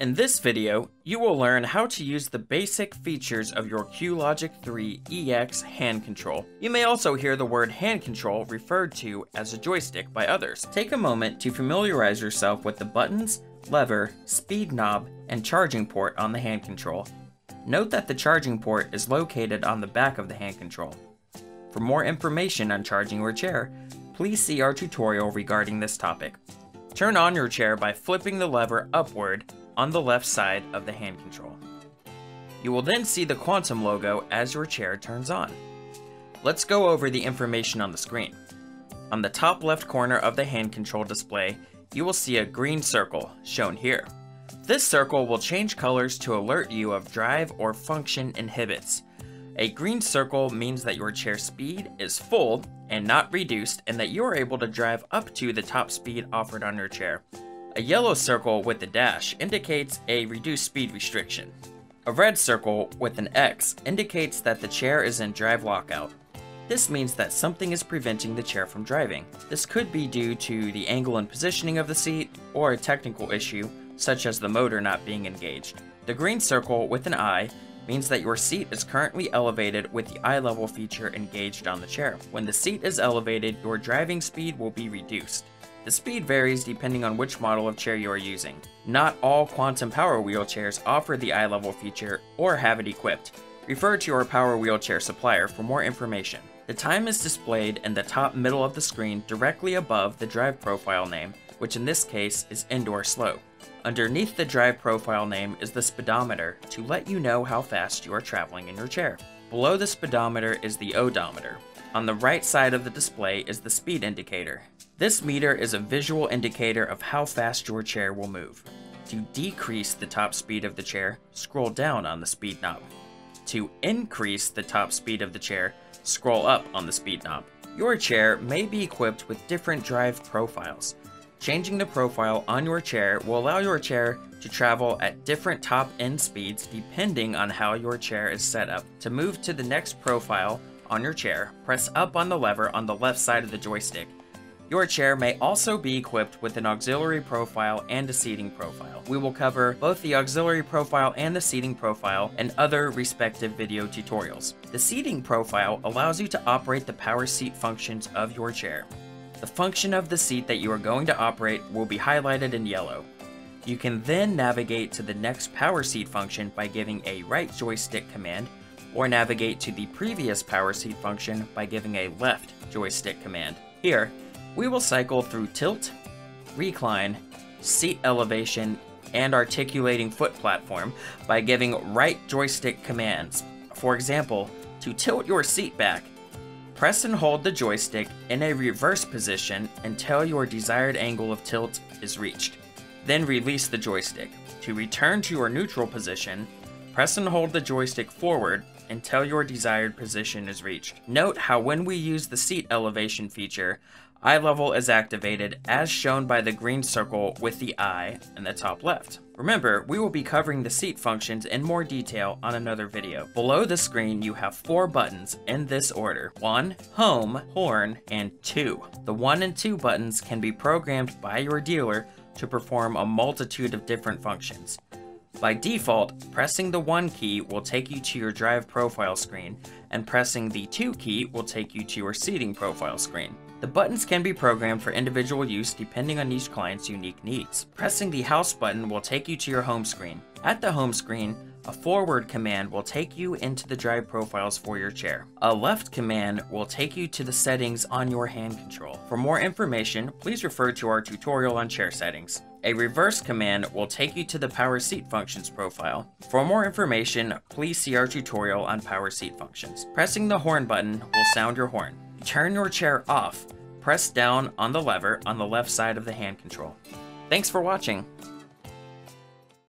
In this video, you will learn how to use the basic features of your QLogic 3 EX hand control. You may also hear the word hand control referred to as a joystick by others. Take a moment to familiarize yourself with the buttons, lever, speed knob, and charging port on the hand control. Note that the charging port is located on the back of the hand control. For more information on charging your chair, please see our tutorial regarding this topic. Turn on your chair by flipping the lever upward on the left side of the hand control. You will then see the Quantum logo as your chair turns on. Let's go over the information on the screen. On the top left corner of the hand control display, you will see a green circle, shown here. This circle will change colors to alert you of drive or function inhibits. A green circle means that your chair speed is full and not reduced and that you are able to drive up to the top speed offered on your chair. A yellow circle with a dash indicates a reduced speed restriction. A red circle with an X indicates that the chair is in drive lockout. This means that something is preventing the chair from driving. This could be due to the angle and positioning of the seat, or a technical issue, such as the motor not being engaged. The green circle with an eye means that your seat is currently elevated with the iLevel feature engaged on the chair. When the seat is elevated, your driving speed will be reduced. The speed varies depending on which model of chair you are using. Not all Quantum Power wheelchairs offer the iLevel feature or have it equipped. Refer to your power wheelchair supplier for more information. The time is displayed in the top middle of the screen directly above the drive profile name, which in this case is indoor slow. Underneath the drive profile name is the speedometer to let you know how fast you are traveling in your chair. Below the speedometer is the odometer. On the right side of the display is the speed indicator. This meter is a visual indicator of how fast your chair will move. To decrease the top speed of the chair, scroll down on the speed knob. To increase the top speed of the chair, scroll up on the speed knob. Your chair may be equipped with different drive profiles. Changing the profile on your chair will allow your chair to travel at different top end speeds depending on how your chair is set up. To move to the next profile on your chair, press up on the lever on the left side of the joystick your chair may also be equipped with an auxiliary profile and a seating profile. We will cover both the auxiliary profile and the seating profile in other respective video tutorials. The seating profile allows you to operate the power seat functions of your chair. The function of the seat that you are going to operate will be highlighted in yellow. You can then navigate to the next power seat function by giving a right joystick command, or navigate to the previous power seat function by giving a left joystick command. Here, we will cycle through tilt, recline, seat elevation, and articulating foot platform by giving right joystick commands. For example, to tilt your seat back, press and hold the joystick in a reverse position until your desired angle of tilt is reached. Then release the joystick. To return to your neutral position, press and hold the joystick forward until your desired position is reached. Note how when we use the seat elevation feature, iLevel is activated as shown by the green circle with the eye in the top left. Remember, we will be covering the seat functions in more detail on another video. Below the screen, you have four buttons in this order. 1, Home, Horn, and 2. The 1 and 2 buttons can be programmed by your dealer to perform a multitude of different functions. By default, pressing the 1 key will take you to your drive profile screen, and pressing the 2 key will take you to your seating profile screen. The buttons can be programmed for individual use depending on each client's unique needs. Pressing the house button will take you to your home screen. At the home screen, a forward command will take you into the drive profiles for your chair. A left command will take you to the settings on your hand control. For more information, please refer to our tutorial on chair settings. A reverse command will take you to the power seat functions profile. For more information, please see our tutorial on power seat functions. Pressing the horn button will sound your horn turn your chair off, press down on the lever on the left side of the hand control. Thanks for watching.